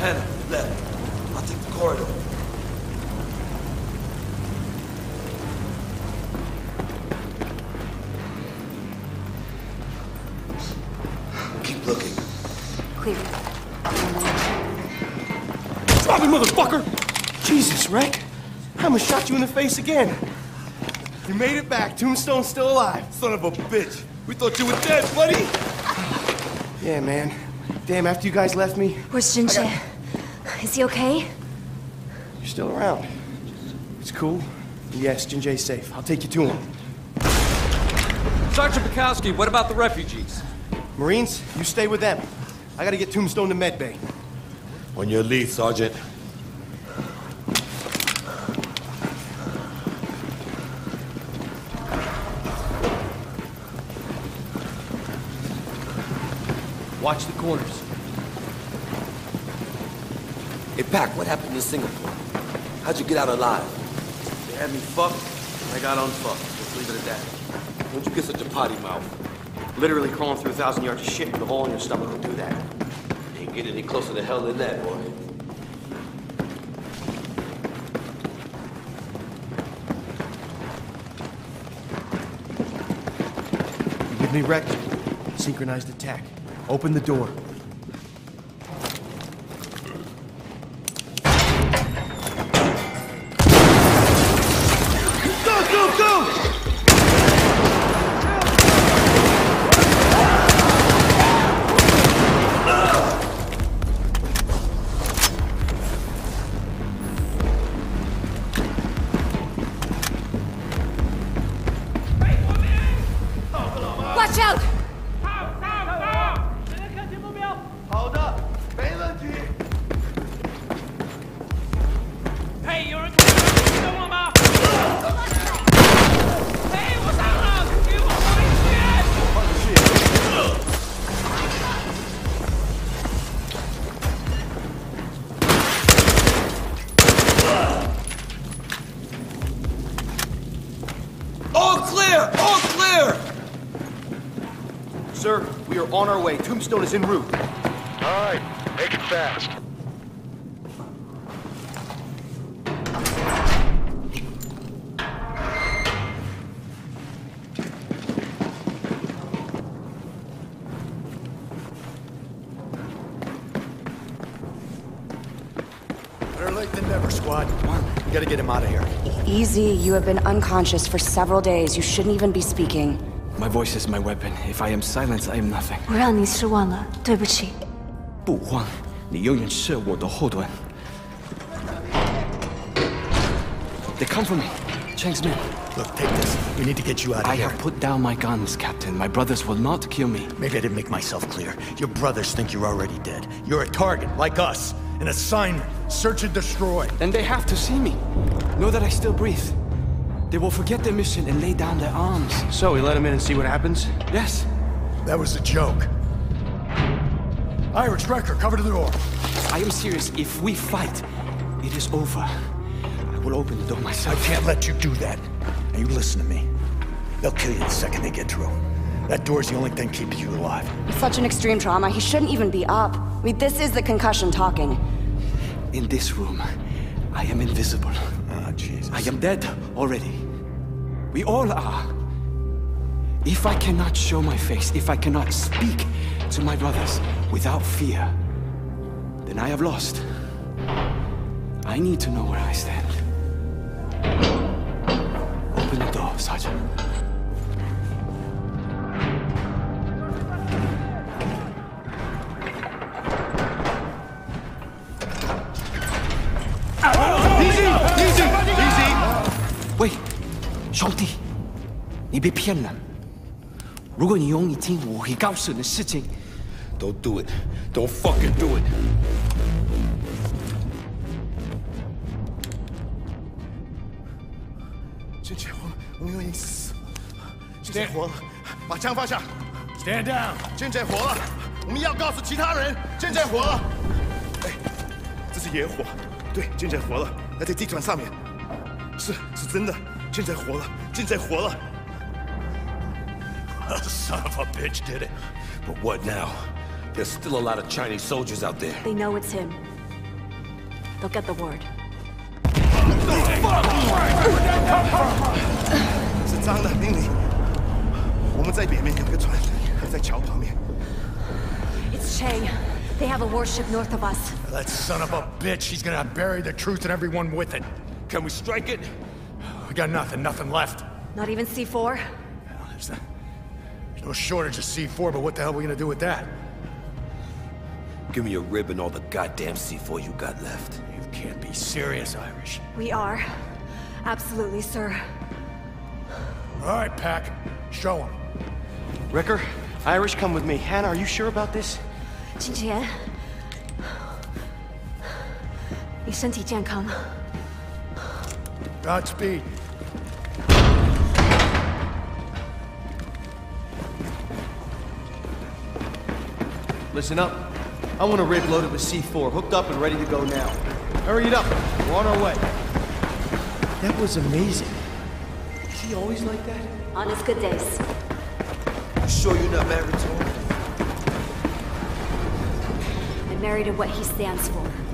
Hannah, left. I'll take the corridor. Keep looking. Clear. Drop it, motherfucker! Jesus, Rick. I'ma shot you in the face again. You made it back. Tombstone's still alive. Son of a bitch. We thought you were dead, buddy. Yeah, man. Damn, after you guys left me, Where's Jin Jie? Is he okay? you're still around. It's cool. Yes, Jin Jie's safe. I'll take you to him. Sergeant Bukowski, what about the refugees? Marines, you stay with them. I gotta get Tombstone to medbay. On your lead, Sergeant. Watch the corners. Hey, Pac, what happened in Singapore? How'd you get out alive? They had me fucked, and I got unfucked. Let's leave it at that. When'd you get such a potty mouth? Literally crawling through a thousand yards of shit with a hole in your stomach will do that. You ain't get any closer to hell than that, boy. You give me rec. Synchronized attack. Open the door. Out! Sir, we are on our way. Tombstone is en route. All right, make it fast. Better late than never, squad. We gotta get him out of here. Easy, you have been unconscious for several days. You shouldn't even be speaking. My voice is my weapon. If I am silent, I am nothing. 我让你失望了，对不起。不慌，你永远是我的后盾。They come for me. Chang's men. Look, take this. We need to get you out of I here. have put down my guns, Captain. My brothers will not kill me. Maybe I didn't make myself clear. Your brothers think you're already dead. You're a target, like us. An assignment. Search and destroy. Then they have to see me. Know that I still breathe. They will forget their mission and lay down their arms. So, we let them in and see what happens? Yes. That was a joke. Ira, Striker, cover to the door. I am serious. If we fight, it is over. I will open the door myself. I can't let you do that. Now you listen to me. They'll kill you the second they get through. That door's the only thing keeping you alive. With such an extreme trauma, he shouldn't even be up. I mean, this is the concussion talking. In this room, I am invisible. Jesus. I am dead already. We all are. If I cannot show my face, if I cannot speak to my brothers without fear, then I have lost. I need to know where I stand. Open the door, Sergeant. 喂，兄弟，你被骗了。如果你用一听我会告诉你的事情，Don't do it. Don't fucking do it. 真姐活了，我们已经死了。真姐活了，把枪放下。Stand down。真真活了，我们要告诉其他人，真真活了。哎，这是野火，对，真真活了，还在地毯上面。是，是真的，真姐活了，真姐活了。The son of a bitch did it. But what now? There's still a lot of Chinese soldiers out there. They know it's him. They'll get the word. 是脏的，经理。我们在北面有个船，在桥旁边。 It's Chang. They have a warship north of us. That son of a bitch, he's gonna bury the truth and everyone with it. Can we strike it? We got nothing, nothing left. Not even C4? Well, there's, no, there's no shortage of C4, but what the hell are we gonna do with that? Give me a rib and all the goddamn C4 you got left. You can't be serious, Irish. We are. Absolutely, sir. All right, Pac. Show him. Recker, Irish, come with me. Hannah, are you sure about this? Jinjian. 你身体健康吗？Godspeed. Listen up. I want a rig loaded with C4, hooked up and ready to go now. Hurry it up. We're on our way. That was amazing. Is he always like that? On his good days. You sure you're not married to him? I'm married to what he stands for.